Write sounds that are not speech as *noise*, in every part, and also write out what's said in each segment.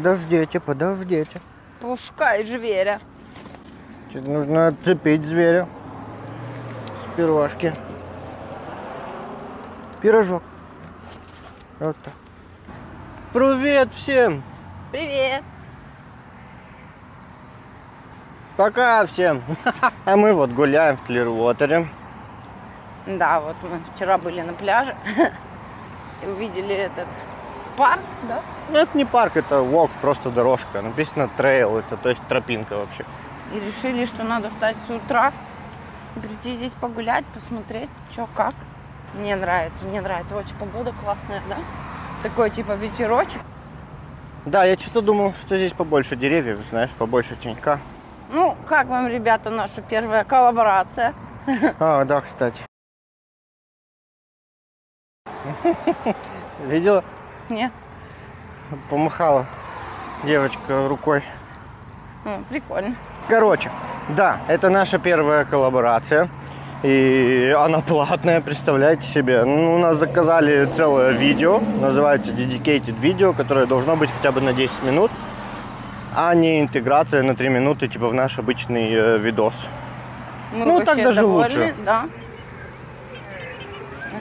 Подождите, подождите. Пушкай зверя. Чуть нужно отцепить зверя с пирожки. Пирожок. Вот так. Привет всем! Привет. Пока всем! *laughs* А мы вот гуляем в Клирвотере. Да, вот мы вчера были на пляже *laughs* и увидели этот парк, да? Ну, это не парк, это walk, просто дорожка. Написано трейл, это то есть тропинка вообще. И решили, что надо встать с утра, прийти здесь погулять, посмотреть, что как. Мне нравится, мне нравится. Очень погода классная, да? Такой типа ветерочек. Да, я что-то думал, что здесь побольше деревьев, знаешь, побольше тенька. Ну, как вам, ребята, наша первая коллаборация? *laughs* А, да, кстати. *laughs* Видела? Нет? Помахала девочка рукой. Ну, прикольно. Короче, да, это наша первая коллаборация. И она платная, представляете себе. Ну, у нас заказали целое видео, называется Dedicated видео, которое должно быть хотя бы на 10 минут, а не интеграция на 3 минуты, типа в наш обычный э, видос. Мы Ну, так даже довольны, лучше. Да.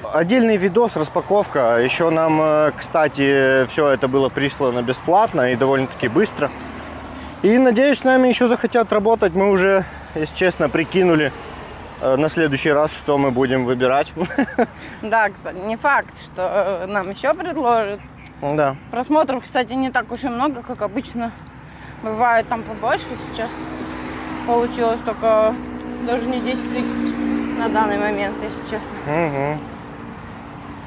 Отдельный видос, распаковка. Еще нам, э, кстати, все это было прислано бесплатно и довольно-таки быстро. И надеюсь, с нами еще захотят работать. Мы уже, если честно, прикинули э, на следующий раз, что мы будем выбирать. *laughs* Да, кстати, не факт, что э, нам еще предложат. Да. Просмотров, кстати, не так уж и много, как обычно. Бывает там побольше. Сейчас получилось только даже не 10 тысяч на данный момент, если честно. Мгм.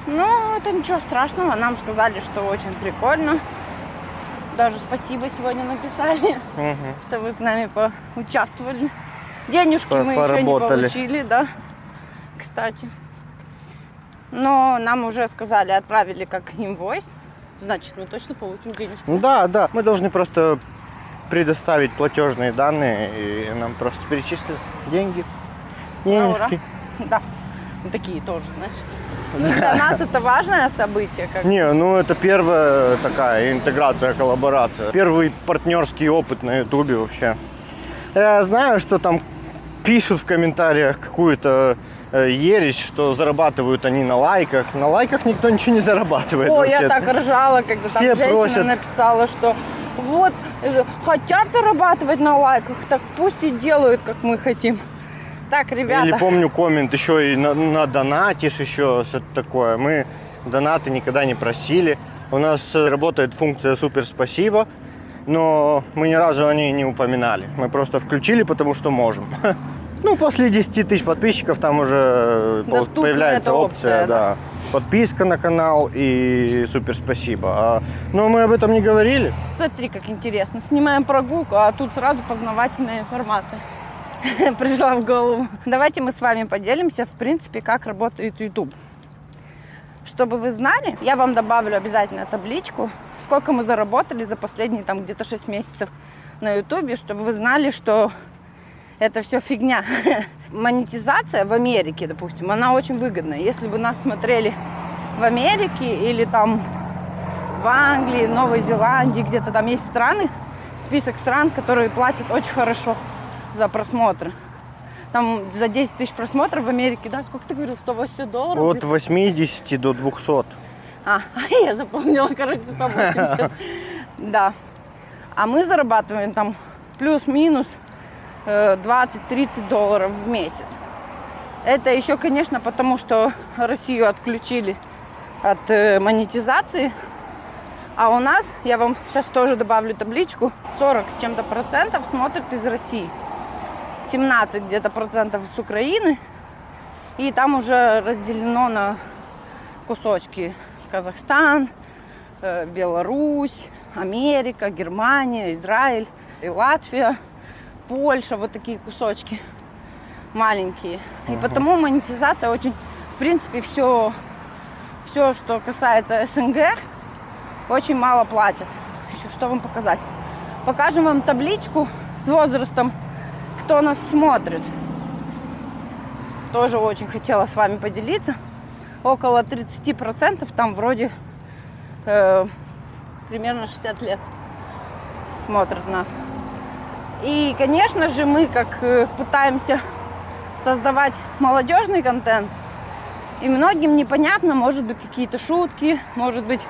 Ну, это ничего страшного. Нам сказали, что очень прикольно. Даже спасибо сегодня написали, Мгм. что вы с нами поучаствовали. Денежки По- мы еще не поработали. получили, да, кстати. Но нам уже сказали, отправили как инвойс. Значит, мы точно получим денежки. Ну Да, да. Мы должны просто предоставить платежные данные, и нам просто перечислят деньги. Ура, ура. Денежки. Да, ну, такие тоже, знаешь. Ну, для нас это важное событие. Как... Не, ну это первая такая интеграция, коллаборация. Первый партнерский опыт на Ютубе вообще. Я знаю, что там пишут в комментариях какую-то э, ересь, что зарабатывают они на лайках. На лайках никто ничего не зарабатывает О, вообще. я так ржала, когда Все там женщина просят. написала, что вот э, хотят зарабатывать на лайках, так пусть и делают, как мы хотим. Так, ребята, Или помню коммент еще и на, на донатишь еще что-то такое. Мы донаты никогда не просили. У нас э, работает функция супер спасибо, но мы ни разу о ней не упоминали. Мы просто включили, потому что можем. *laughs* Ну, после 10 тысяч подписчиков там уже э, Доступна появляется опция, опция, да. Подписка на канал и супер спасибо. А, но мы об этом не говорили. смотри, как интересно. Снимаем прогулку, а тут сразу познавательная информация *laughs* пришла в голову. Давайте мы с вами поделимся, в принципе, как работает YouTube. Чтобы вы знали, я вам добавлю обязательно табличку, сколько мы заработали за последние там где-то 6 месяцев на YouTube, чтобы вы знали, что это все фигня. *laughs* Монетизация в Америке, допустим, она очень выгодная. Если бы нас смотрели в Америке или там в Англии, Новой Зеландии, где-то там есть страны, список стран, которые платят очень хорошо за просмотры. Там за 10 тысяч просмотров в Америке, да, сколько ты говорил, 180 долларов? От 80 до 200. А, *laughs* я запомнила, короче, 180. *laughs* Да. А мы зарабатываем там плюс-минус э, 20-30 долларов в месяц. Это еще, конечно, потому что Россию отключили от э, монетизации. А у нас, я вам сейчас тоже добавлю табличку, 40 с чем-то процентов смотрят из России. 17 где-то процентов с Украины. И там уже разделено на кусочки. Казахстан, э, Беларусь, Америка, Германия, Израиль, и Латвия, Польша. Вот такие кусочки маленькие. И потому монетизация очень, в принципе, все, все, что касается СНГ, очень мало платят. Еще что вам показать? Покажем вам табличку с возрастом, кто нас смотрит. Тоже очень хотела с вами поделиться. Около 30% там вроде э, примерно 60 лет. смотрят нас. И, конечно же, мы как э, пытаемся создавать молодежный контент, и многим непонятно, может быть, какие-то шутки, может быть,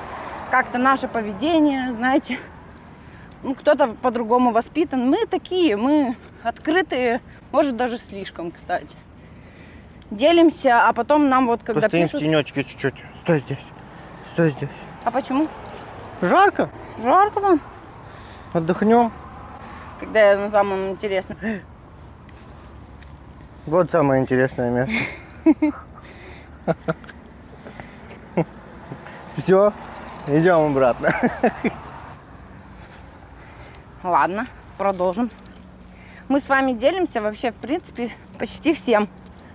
как-то наше поведение, знаете. Ну, кто-то по-другому воспитан. Мы такие, мы открытые, может, даже слишком, кстати. Делимся, а потом нам вот когда Постоим пишут... в тенечке чуть-чуть. Стой здесь. Стой здесь. А почему? Жарко. Жарко вам? Отдохнем. Когда я на самом интересном. *gasps* Вот самое интересное место. *laughs* Все, идем обратно. *laughs* Ладно, продолжим. Мы с вами делимся вообще, в принципе, почти всем.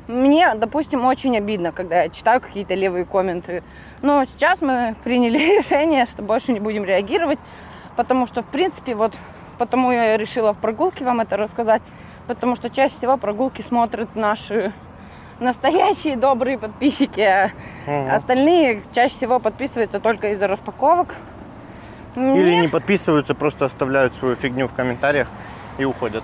Мне, допустим, очень обидно, когда я читаю какие-то левые комменты. Но сейчас мы приняли *laughs* решение, что больше не будем реагировать, потому что, в принципе, вот потому я решила в прогулке вам это рассказать, потому что чаще всего прогулки смотрят наши *laughs* настоящие добрые подписчики, а Мгм. остальные чаще всего подписываются только из-за распаковок. Мне- Или не подписываются, просто оставляют свою фигню в комментариях и уходят.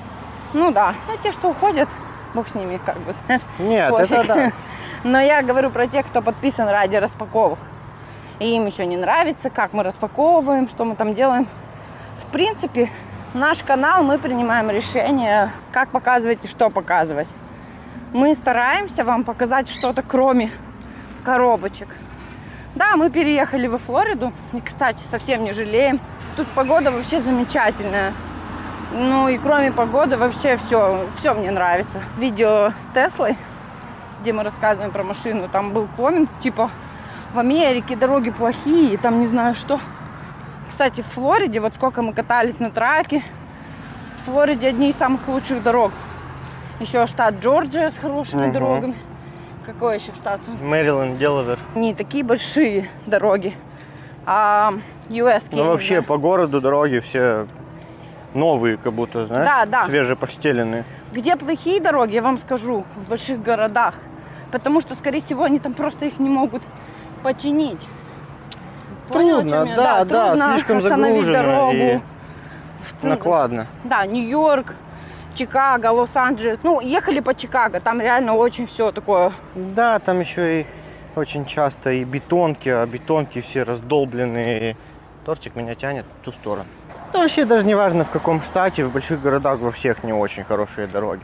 Ну да, а те, что уходят, бог с ними, как бы, знаешь. Нет, пофиг. это да. *laughs* Но я говорю про тех, кто подписан ради распаковок. И им еще не нравится, как мы распаковываем, что мы там делаем. В принципе, наш канал, мы принимаем решение, как показывать и что показывать. Мы стараемся вам показать что-то, кроме коробочек. Да, мы переехали во Флориду. И, кстати, совсем не жалеем. Тут погода вообще замечательная. Ну и кроме погоды вообще все, все мне нравится. Видео с Теслой, где мы рассказываем про машину, там был коммент, типа, в Америке дороги плохие, там не знаю что. Кстати, в Флориде, вот сколько мы катались на траке, в Флориде одни из самых лучших дорог. Еще штат Джорджия с хорошими Мгм. дорогами. Какой еще штат? Мэриленд, Делавер. Не такие большие дороги, а US Ну вообще по городу дороги все новые, как будто, знаешь, Да, да. свежепостеленные. Где плохие дороги, я вам скажу, в больших городах. Потому что, скорее всего, они там просто их не могут починить. Поняла, о Трудно, я? да, да, трудно слишком загружено дорогу. и накладно. Да, Нью-Йорк, Чикаго, Лос-Анджелес. Ну, ехали по Чикаго, там реально очень все такое. Да, там еще и очень часто и бетонки, а бетонки все раздолбленные. Тортик меня тянет в ту сторону. Да вообще даже не важно в каком штате, в больших городах во всех не очень хорошие дороги.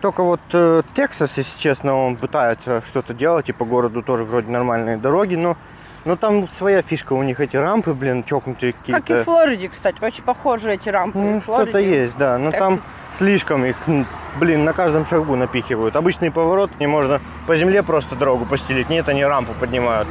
Только вот э, Тексас, если честно, он пытается что-то делать, и по городу тоже вроде нормальные дороги, но, но там своя фишка, у них эти рампы, блин, чокнутые какие-то. Как и в Флориде, кстати, очень похожи эти рампы. Ну, что-то есть, да. Но там Texas. слишком их, блин, на каждом шагу напихивают. Обычный поворот, не можно по земле просто дорогу постелить. Нет, они рампу поднимают.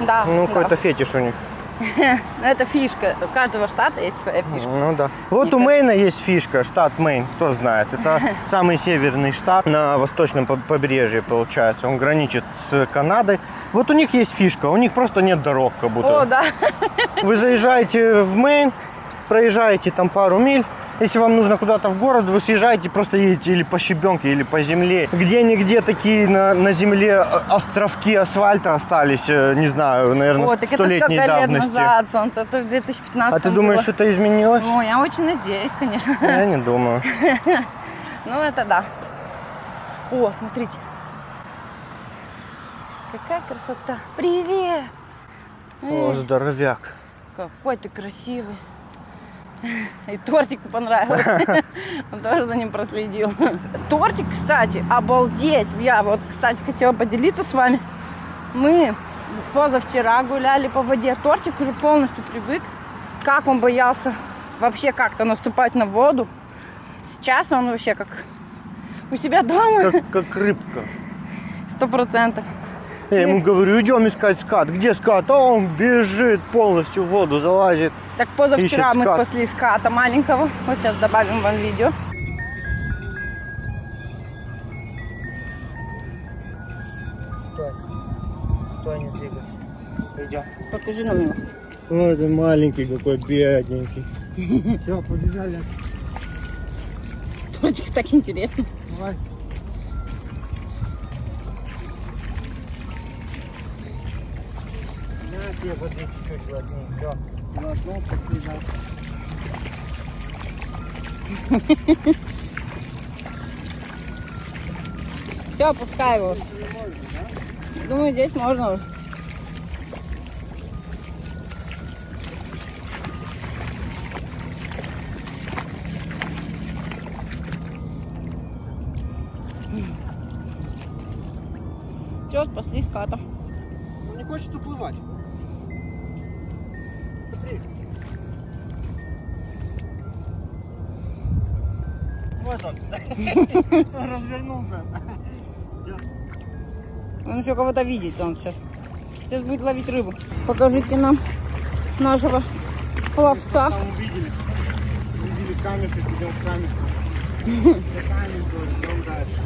Да, Ну, да. какой-то фетиш у них. *laughs* Это фишка. У каждого штата есть своя фишка. Ну да. Вот у Мэйна есть фишка, штат Мэйн, кто знает. Это *laughs* самый северный штат на восточном по- побережье, получается. Он граничит с Канадой. Вот у них есть фишка, у них просто нет дорог, как будто. О, да. Вы заезжаете в Мэйн, проезжаете там пару миль. Если вам нужно куда-то в город, вы съезжаете, просто едете или по щебенке, или по земле. Где-нигде такие на, на земле э, островки асфальта остались, э, не знаю, наверное, О, так это сколько столетней лет давности. назад, солнце? Это в 2015 А ты думаешь, было. что-то изменилось? Ну, я очень надеюсь, конечно. Я не думаю. *laughs* Ну, это да. О, смотрите. Какая красота. Привет. О, здоровяк. какой ты красивый. И тортику понравилось. *laughs* Он тоже за ним проследил. Тортик, кстати, обалдеть. Я вот, кстати, хотела поделиться с вами. Мы позавчера гуляли по воде. Тортик уже полностью привык. Как он боялся вообще как-то наступать на воду. Сейчас он вообще как у себя дома. Как, как рыбка. Сто процентов. Я ему говорю, идем искать скат. Где скат? А он бежит полностью в воду, залазит. Так позавчера мы скат. спасли ската маленького. Вот сейчас добавим вам видео. Не двигай. Идем. Покажи нам его. Ой, ты маленький какой, бедненький. *laughs* Все, побежали. Тортик так интересно. Давай. Тебе воды чуть-чуть глотни. *laughs* Все. Побежал. Все, пускай его. Думаю, здесь можно уже. Все, спасли ската. Он не хочет уплывать. Он. *laughs* Развернулся. Он еще кого-то видит, он сейчас. Сейчас будет ловить рыбу. Покажите нам нашего пловца. Там увидели. Увидели камешек, идем в камешек. *laughs* Камень тоже, идем дальше.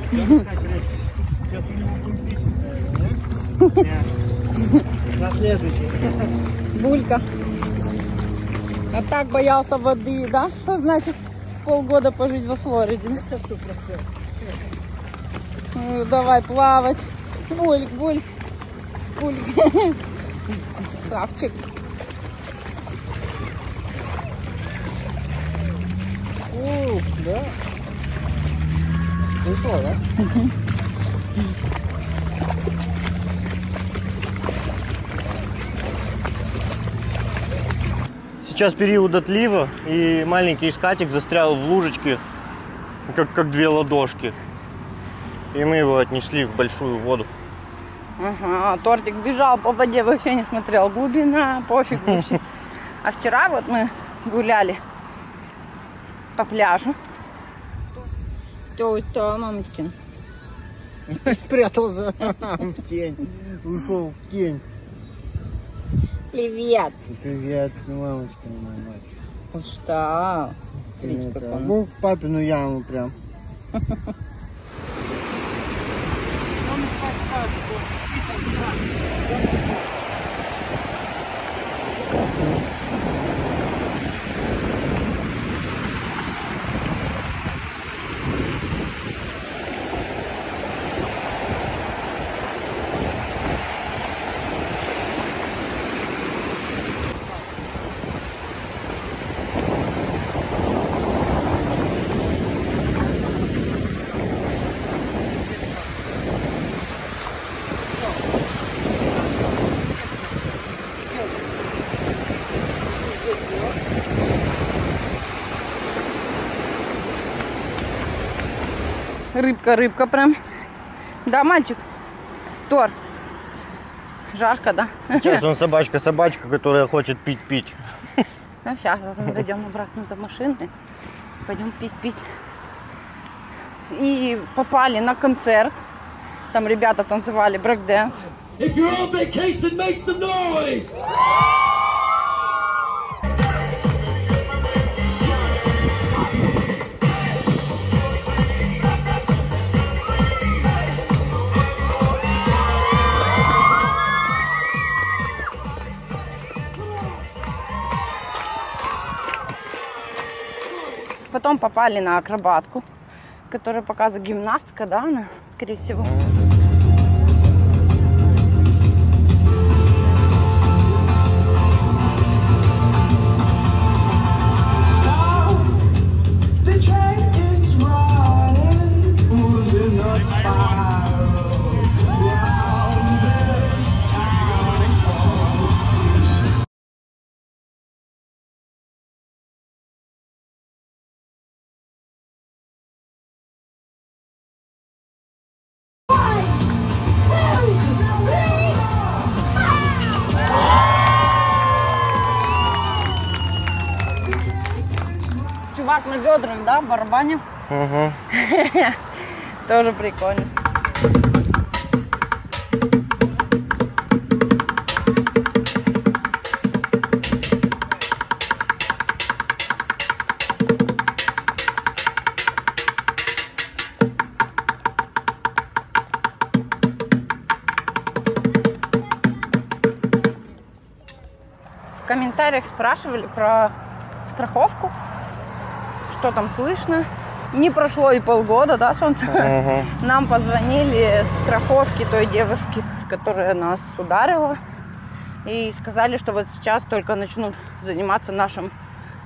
Сейчас у него будет пища. На следующий. Булька. А так боялся воды, да? Что значит полгода пожить во Флориде? Это сто процентов. Ну, давай плавать. Бульк, бульк. Бульк. Красавчик. Ух, да. Пришло, да? Сейчас период отлива, и маленький искатик застрял в лужечке, как, как две ладошки. И мы его отнесли в большую воду. Ага, тортик бежал по воде, вообще не смотрел. Глубина, пофиг вообще. А вчера вот мы гуляли по пляжу. Что это, мамочкин? *laughs* Прятался *laughs* в тень, ушел в тень. Привет. Привет, мамочка моя мать. Устал. Смотрите, как он. Ну, в папину яму прям. *laughs* Рыбка, рыбка прям. Да, мальчик? Тор. Жарко, да? Сейчас он собачка, собачка, которая хочет пить-пить. Ну, сейчас мы дойдем обратно до машины. Пойдем пить-пить. И попали на концерт. Там ребята танцевали брейк-дэнс. If you're on vacation, make some noise! Потом попали на акробатку, которая показывает гимнастка, да, она, скорее всего. Чувак на бедрах, да, барабанив. Угу. *laughs* Тоже прикольно. В комментариях спрашивали про страховку, что там слышно. Не прошло и полгода, да, солнце? Угу. *laughs* Нам позвонили страховки той девушки, которая нас ударила. И сказали, что вот сейчас только начнут заниматься нашим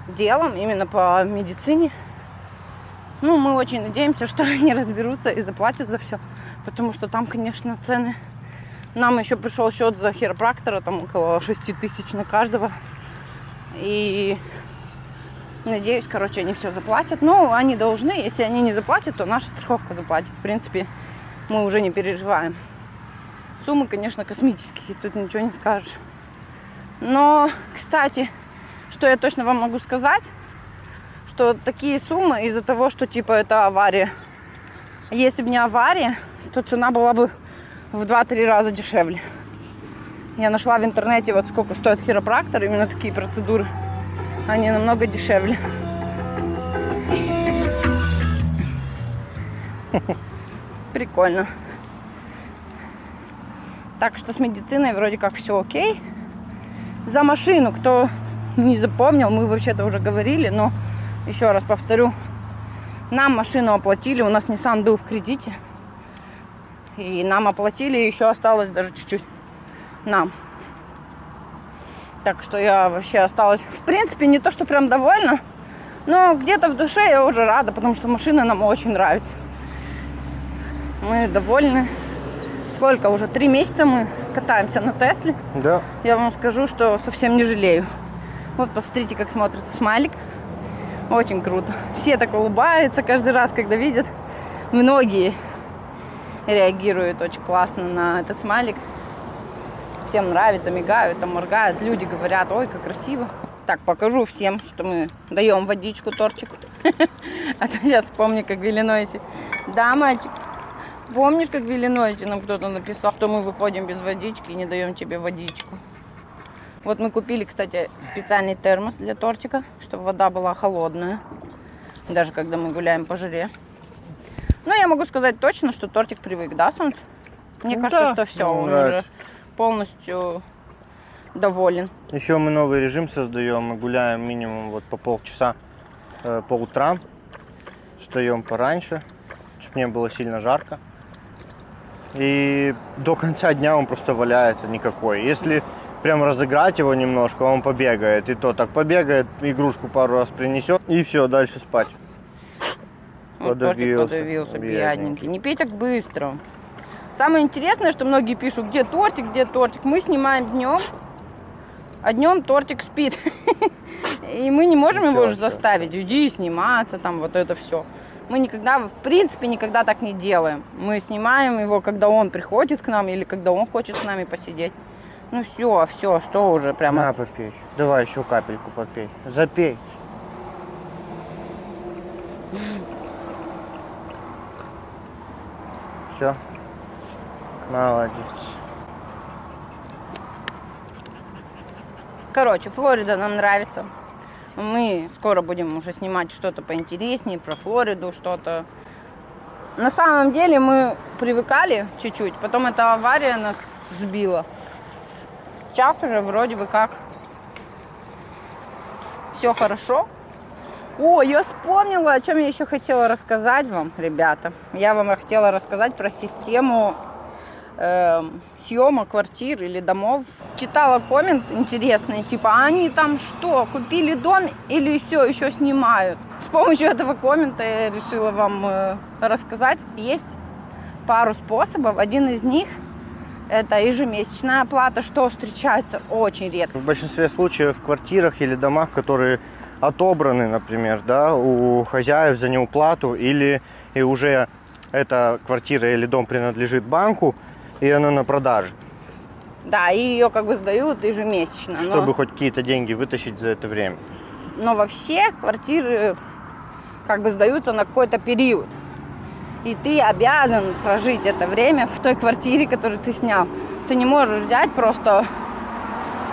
делом, именно по медицине. Ну, мы очень надеемся, что *laughs* они разберутся и заплатят за все. Потому что там, конечно, цены... Нам еще пришел счет за хиропрактора, там около 6 тысяч на каждого. И надеюсь, короче, они все заплатят. Ну, они должны. Если они не заплатят, то наша страховка заплатит. В принципе, мы уже не переживаем. Суммы, конечно, космические, тут ничего не скажешь. Но, кстати, что я точно вам могу сказать, что такие суммы из-за того, что типа это авария. Если бы не авария, то цена была бы в 2-3 раза дешевле. Я нашла в интернете, вот сколько стоит хиропрактор, именно такие процедуры. Они намного дешевле. Прикольно. Так что с медициной вроде как все окей. За машину, кто не запомнил, мы вообще-то уже говорили, но еще раз повторю. Нам машину оплатили, у нас Nissan был в кредите. И нам оплатили, еще осталось даже чуть-чуть нам. Так что я вообще осталась, в принципе, не то, что прям довольна, но где-то в душе я уже рада, потому что машина нам очень нравится. Мы довольны. Сколько уже? Три месяца мы катаемся на Тесле. Да. Я вам скажу, что совсем не жалею. Вот посмотрите, как смотрится смайлик. Очень круто. Все так улыбаются каждый раз, когда видят. Многие реагируют очень классно на этот смайлик. Всем нравится, мигают, там моргают. Люди говорят, ой, как красиво. Так, покажу всем, что мы даем водичку, тортик. *laughs* А то сейчас помню, как в Иллинойсе. Да, мальчик, помнишь, как в Иллинойсе нам кто-то написал, что мы выходим без водички и не даем тебе водичку. Вот мы купили, кстати, специальный термос для тортика, чтобы вода была холодная. Даже когда мы гуляем по жаре. Но я могу сказать точно, что тортик привык, да, Солнце? Мне Ну кажется, да, что все, он нравится. уже полностью доволен. Еще мы новый режим создаем. Мы гуляем минимум вот по полчаса э, по утрам. Встаем пораньше, чтобы не было сильно жарко. И до конца дня он просто валяется никакой. Если прям разыграть его немножко, он побегает. И то так побегает, игрушку пару раз принесет, и все, дальше спать. Вот Подавился, подавился, бедненький. бедненький. Не пей так быстро. Самое интересное, что многие пишут, где тортик, где тортик. Мы снимаем днем, а днем тортик спит. *laughs* И мы не можем Ну его всё, же всё, заставить, уйди сниматься, там вот это все. Мы никогда, в принципе, никогда так не делаем. Мы снимаем его, когда он приходит к нам или когда он хочет с нами посидеть. Ну все, все, что уже прямо. На, попей. Давай еще капельку попей. Запей. Все. Молодец. Короче, Флорида нам нравится. Мы скоро будем уже снимать что-то поинтереснее про Флориду, что-то. На самом деле мы привыкали чуть-чуть, потом эта авария нас сбила. Сейчас уже вроде бы как все хорошо. О, я вспомнила, о чем я еще хотела рассказать вам, ребята. Я вам хотела рассказать про систему эм, съемок квартир или домов. Читала коммент интересный, типа, «А они там что, купили дом или все еще снимают? С помощью этого коммента я решила вам э, рассказать. Есть пару способов. Один из них это ежемесячная оплата, что встречается очень редко. В большинстве случаев в квартирах или домах, которые отобраны, например, да, у хозяев за неуплату или и уже эта квартира или дом принадлежит банку, и она на продаже, Да, и ее как бы сдают ежемесячно. но- чтобы хоть какие-то деньги вытащить за это время. Но вообще квартиры как бы сдаются на какой-то период. И ты обязан прожить это время в той квартире, которую ты снял. Ты не можешь взять просто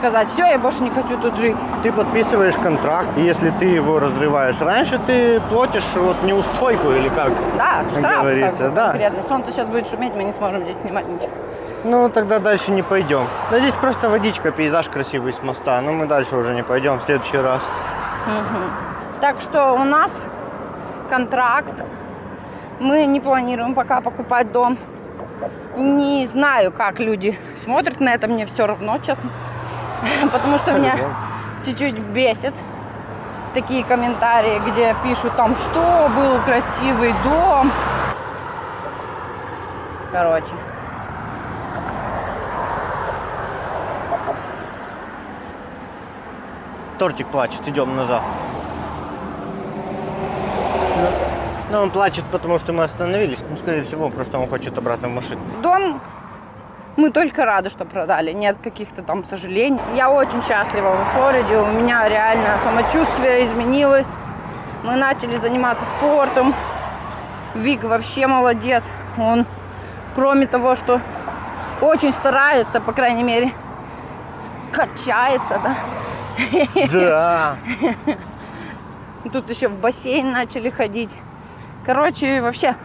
сказать, все, я больше не хочу тут жить. Ты подписываешь контракт, и если ты его разрываешь раньше, ты платишь вот неустойку или как? Да, Как штраф говорится, как бы да. конкретно. Солнце сейчас будет шуметь, мы не сможем здесь снимать ничего. Ну, тогда дальше не пойдем. Да здесь просто водичка, пейзаж красивый с моста. Но мы дальше уже не пойдем в следующий раз. Так что у нас контракт. Мы не планируем пока покупать дом. Не знаю, как люди смотрят на это, мне все равно, честно. *laughs* Потому что меня чуть-чуть бесит. такие комментарии, где пишут там, что был красивый дом. Короче. Тортик плачет, идем назад. Ну, Ну, он плачет, потому что мы остановились. Ну, скорее всего, просто он хочет обратно в машину. Дом мы только рады, что продали. Нет каких-то там сожалений. Я очень счастлива в Флориде. У меня реально самочувствие изменилось. Мы начали заниматься спортом. Вик вообще молодец. Он, кроме того, что очень старается, по крайней мере, качается, да. Да. *laughs* Тут еще в бассейн начали ходить. Короче, вообще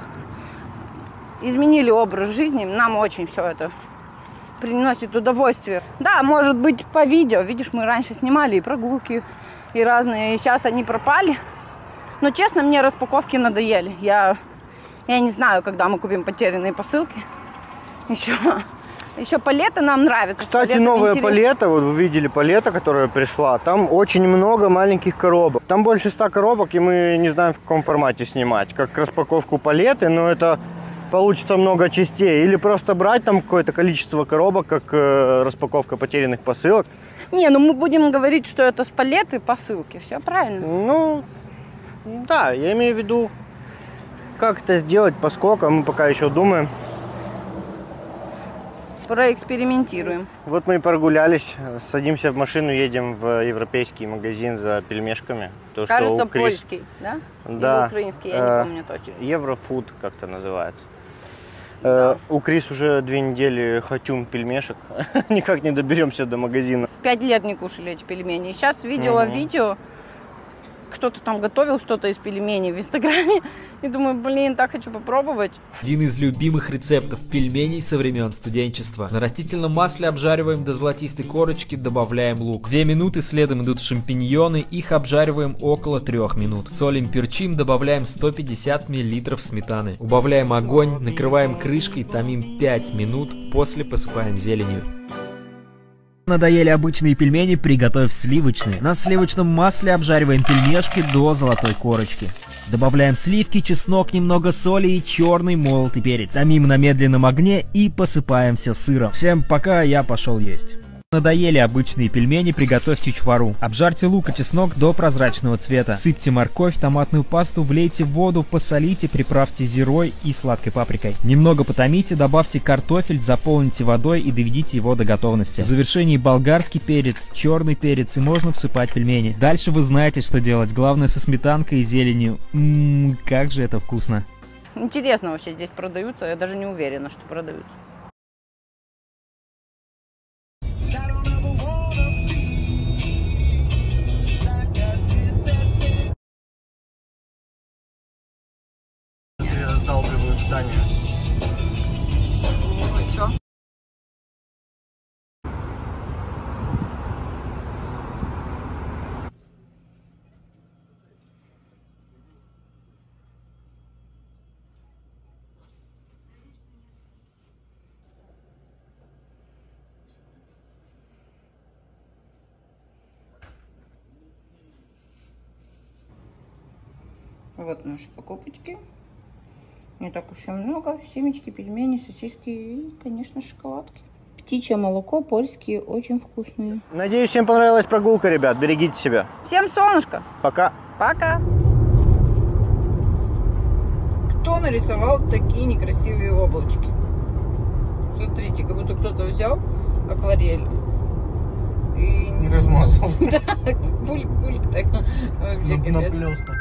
изменили образ жизни. Нам очень все это приносит удовольствие. Да, может быть, по видео. Видишь, мы раньше снимали и прогулки, и разные. И сейчас они пропали. Но, честно, мне распаковки надоели. Я, я не знаю, когда мы купим потерянные посылки. Еще, *laughs* еще палеты нам нравятся. Кстати, Палеты новая интересны. палета, вот вы видели палета, которая пришла, там очень много маленьких коробок. Там больше 100 коробок, и мы не знаем, в каком формате снимать. Как распаковку палеты, но это получится много частей. Или просто брать там какое-то количество коробок, как э, распаковка потерянных посылок. Не, ну мы будем говорить, что это с палеты посылки. Все правильно. Ну, да, я имею в виду, как это сделать, поскольку мы пока еще думаем. Проэкспериментируем. Вот мы и прогулялись, садимся в машину, едем в европейский магазин за пельмешками. То, что Кажется, у Крис- польский, да? Да. Или украинский, я Э, не помню точно. Еврофуд как-то называется. Э, У Крис уже две недели хотюм пельмешек. *laughs* Никак не доберемся до магазина. Пять лет не кушали эти пельмени. Сейчас видела Мгм. видео, кто-то там готовил что-то из пельменей в Инстаграме. И думаю, блин, так хочу попробовать. Один из любимых рецептов пельменей со времен студенчества. На растительном масле обжариваем до золотистой корочки, добавляем лук. Две минуты следом идут шампиньоны, их обжариваем около трех минут. Солим, перчим, добавляем 150 мл сметаны. Убавляем огонь, накрываем крышкой, томим 5 минут, после посыпаем зеленью. Надоели обычные пельмени, приготовь сливочные. На сливочном масле обжариваем пельмешки до золотой корочки. Добавляем сливки, чеснок, немного соли и черный молотый перец. Томим на медленном огне и посыпаем все сыром. Всем пока, я пошел есть. Надоели обычные пельмени, приготовьте чвару. Обжарьте лук и чеснок до прозрачного цвета. Сыпьте морковь, томатную пасту, влейте воду, посолите, приправьте зирой и сладкой паприкой. Немного потомите, добавьте картофель, заполните водой и доведите его до готовности. В завершении болгарский перец, черный перец и можно всыпать пельмени. Дальше вы знаете, что делать. Главное со сметанкой и зеленью. Ммм, как же это вкусно. Интересно вообще здесь продаются. Я даже не уверена, что продаются. Вот наши покупочки. Не так уж и много. Семечки, пельмени, сосиски и, конечно, шоколадки. Птичье молоко польские, очень вкусные. Надеюсь, всем понравилась прогулка, ребят. Берегите себя. Всем солнышко! Пока. Пока! Кто нарисовал такие некрасивые облачки? Смотрите, как будто кто-то взял акварель и не размазал. *laughs* бульк-бульк так капец. Наплёстал.